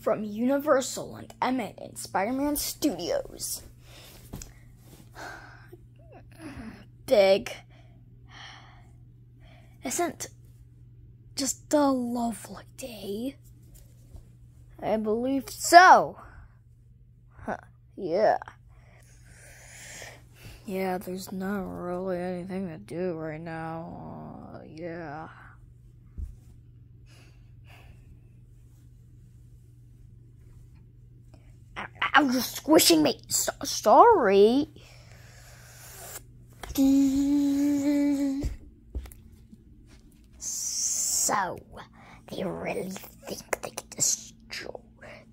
from Universal and Emmett and Spider-Man Studios. Big isn't just a lovely day. I believe so. Huh, yeah. Yeah, there's not really anything to do right now. Uh, yeah. I was just squishing me. So, sorry. So, they really think they can destroy.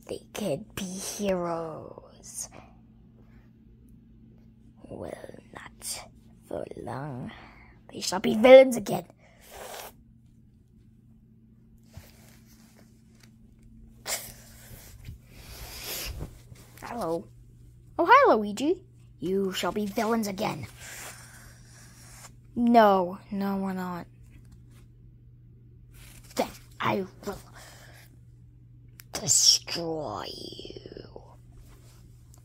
They can be heroes. Well, not for long. They shall be villains again. Hello. Oh, hi, Luigi. You shall be villains again. No, no, we're not. Then I will destroy you.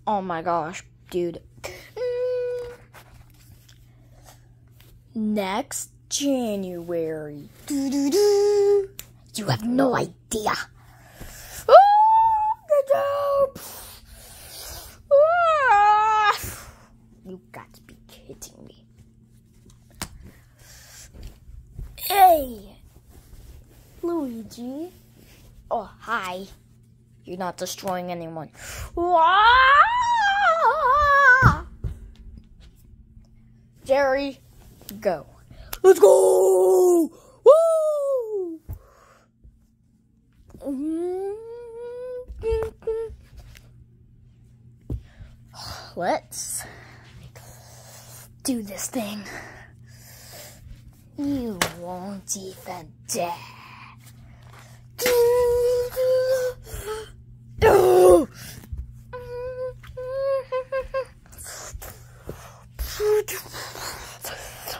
Oh my gosh, dude. Mm. Next January. Doo -doo -doo. You have no idea. Oh, get up. Ah! You got to be kidding me. Hey, Luigi. Oh, hi. You're not destroying anyone. Jerry, go. Let's go! Let's do this thing. You won't even dare.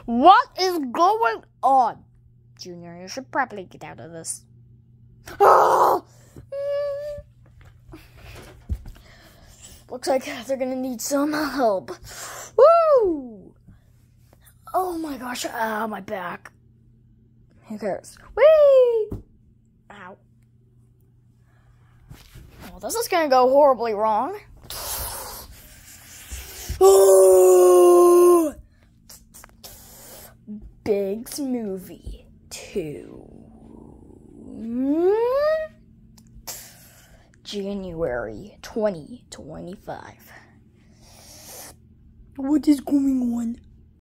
What is going on? Junior, you should probably get out of this. Looks like they're gonna need some help. Woo! Oh my gosh, ah, my back. Who cares? Whee! Ow. Well, this is gonna go horribly wrong. Oh! Big's movie two. January 2025. What is going on?